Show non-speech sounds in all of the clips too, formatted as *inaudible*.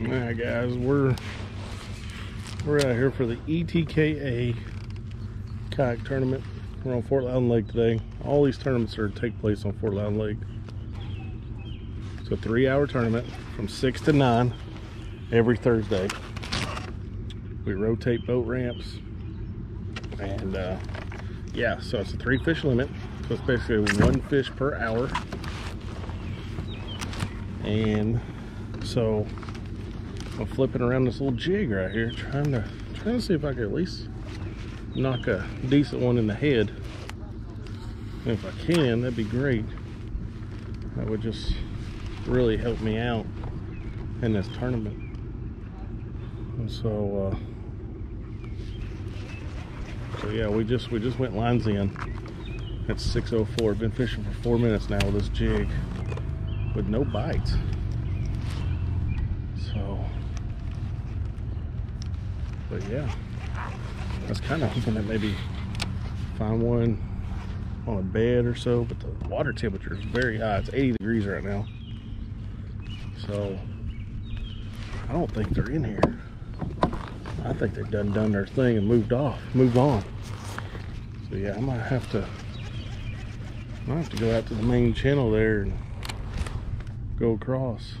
All right, guys, we're we're out here for the ETKA kayak tournament. We're on Fort Loudoun Lake today. All these tournaments are take place on Fort Loudoun Lake. It's a three-hour tournament from six to nine every Thursday. We rotate boat ramps, and uh, yeah, so it's a three fish limit. So it's basically one fish per hour, and so I'm flipping around this little jig right here, trying to trying to see if I can at least knock a decent one in the head. And if I can, that'd be great. That would just really help me out in this tournament. And so, uh, so yeah, we just we just went lines in. It's 6:04. Been fishing for four minutes now with this jig, with no bites. So, but yeah, I was kind of hoping that maybe find one on a bed or so, but the water temperature is very high. It's 80 degrees right now. So, I don't think they're in here. I think they've done done their thing and moved off, moved on. So yeah, I might have to, I might have to go out to the main channel there and go across.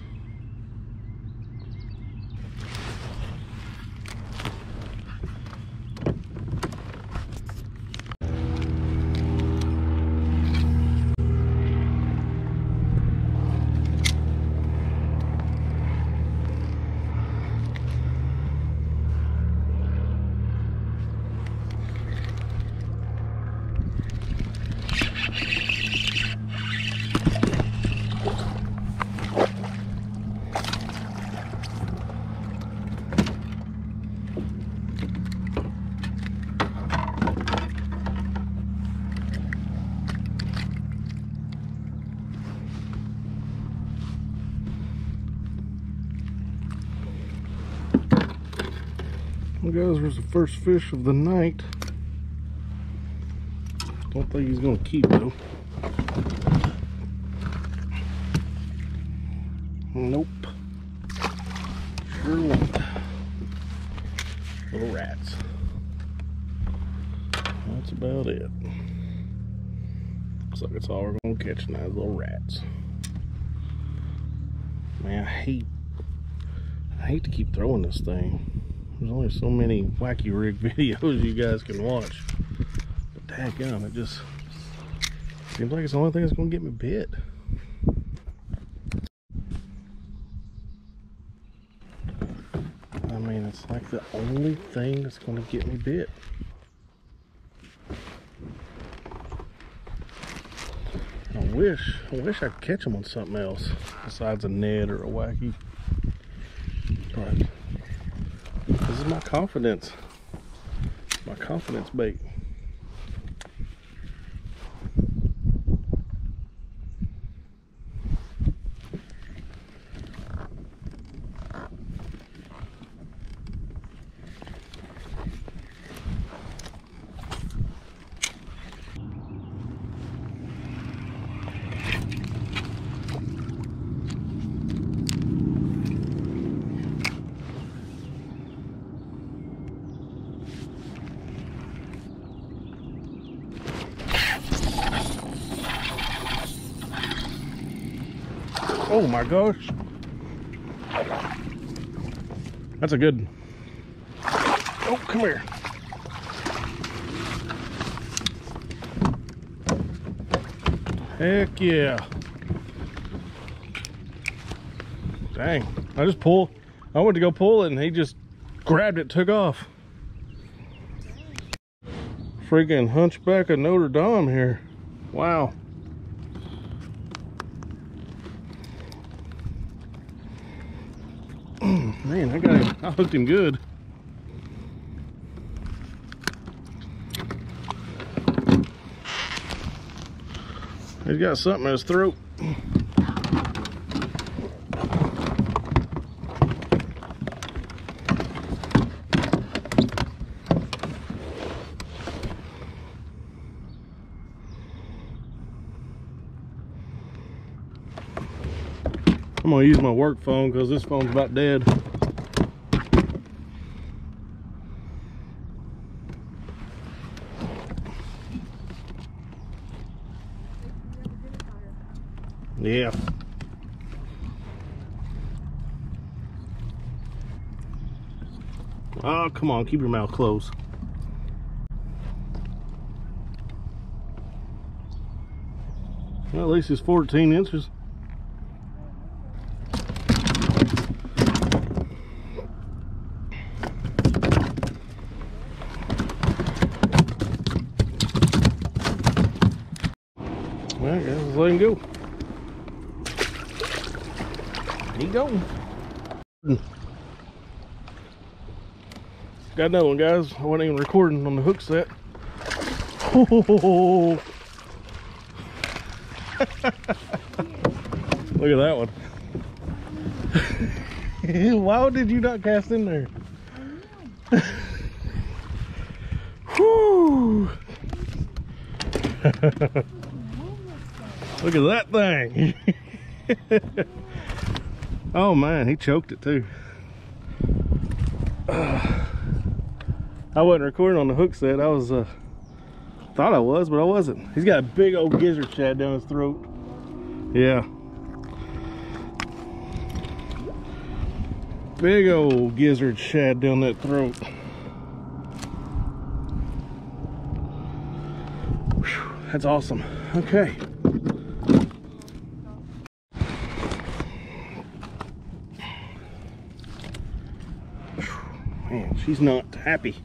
Well, guys, the first fish of the night. Don't think he's gonna keep though. Nope. Sure won't. Little rats. That's about it. Looks like it's all we're gonna catch now, little rats. Man, I hate I hate to keep throwing this thing. There's only so many wacky rig *laughs* videos you guys can watch. But dadgum, it just seems like it's the only thing that's gonna get me bit. I mean, it's like the only thing that's gonna get me bit. I wish, I wish I could catch them on something else besides a Ned or a wacky. But this is my confidence. My confidence bait. Oh my gosh. That's a good. Oh, come here. Heck yeah. Dang. I just pulled. I went to go pull it and he just grabbed it, took off. Freaking hunchback of Notre Dame here. Wow. Man, I got him. I hooked him good. He's got something in his throat. gonna use my work phone because this phone's about dead. Yeah. Oh, come on, keep your mouth closed. Well, at least it's 14 inches. I guess let's let him go. He go. Got another one, guys. I wasn't even recording on the hook set. Oh. *laughs* Look at that one. *laughs* Why did you not cast in there? Whew. *laughs* Look at that thing. *laughs* oh man, he choked it too. Uh, *sighs* I wasn't recording on the hook set. I was, uh, thought I was, but I wasn't. He's got a big old gizzard shad down his throat. Yeah. Big old gizzard shad down that throat. Whew, that's awesome. Okay. Man, she's not happy.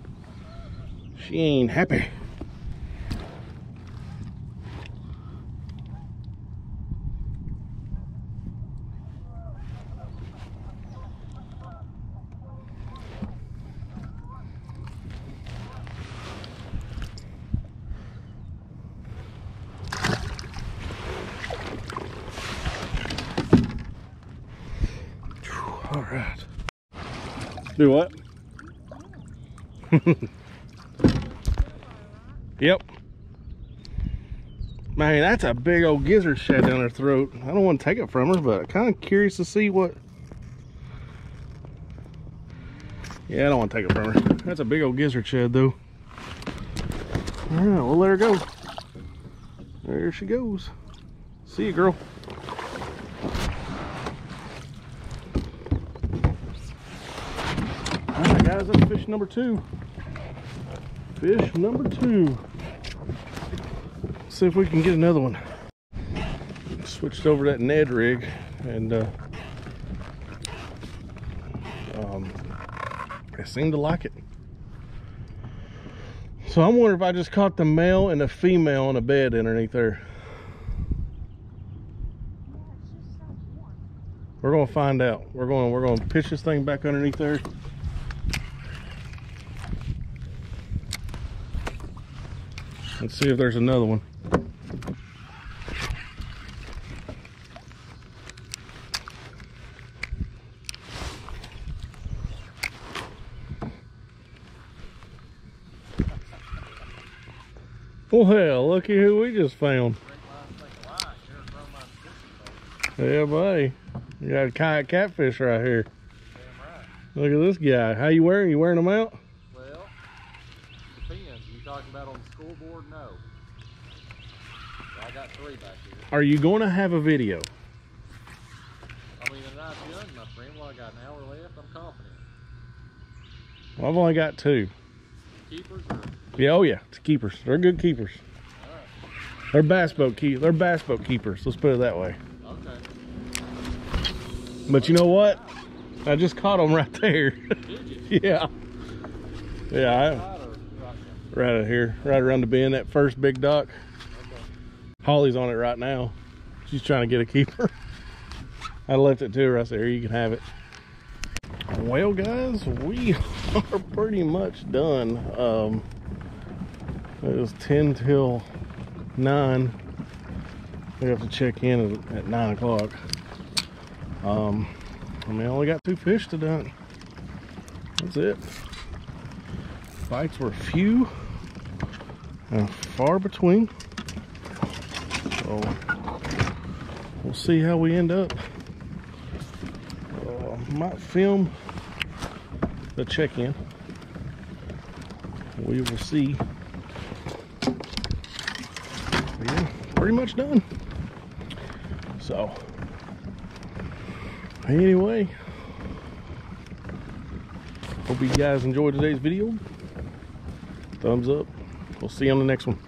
She ain't happy. All right. Do what? *laughs* yep. Man, that's a big old gizzard shad down her throat. I don't want to take it from her, but kind of curious to see what... Yeah, I don't want to take it from her. That's a big old gizzard shad, though. All right, we'll let her go. There she goes. See you, girl. All right, guys, that's fish number two. Fish number two. see if we can get another one. Switched over that Ned rig and uh, um, seem to like it. So I'm wondering if I just caught the male and the female on a bed underneath there. We're gonna find out. We're going we're gonna pitch this thing back underneath there. Let's see if there's another one. Well, looky who we just found. Yeah, buddy. You got a kayak catfish right here. Look at this guy. How you wearing? You wearing them out? Well, depends. You talking the scoreboard? No. I got three back here. Are you going to have a video? I mean, a nice young, my friend. Well, I got an hour left. I'm confident. Well, I've only got two. Keepers or Yeah, oh yeah, it's keepers. They're good keepers. They're bass boat keep. They're bass boat keepers. Let's put it that way. okay. But you know what? I just caught them right there. Did you? *laughs* yeah. Yeah, Right or right I, right out here, right around the bend, that first big dock. Okay. Holly's on it right now. She's trying to get a keeper. *laughs* I left it to her. I said, here, you can have it. Well, guys, we *laughs* are pretty much done. Um, it was 10 till 9. We have to check in at, at 9 o'clock. Um, I mean, I only got two fish to done. That's it. Bites were few and far between. So we'll see how we end up. Uh, might film the check-in. We will see. Yeah, pretty much done. So, anyway, hope you guys enjoyed today's video. Thumbs up. We'll see you on the next one.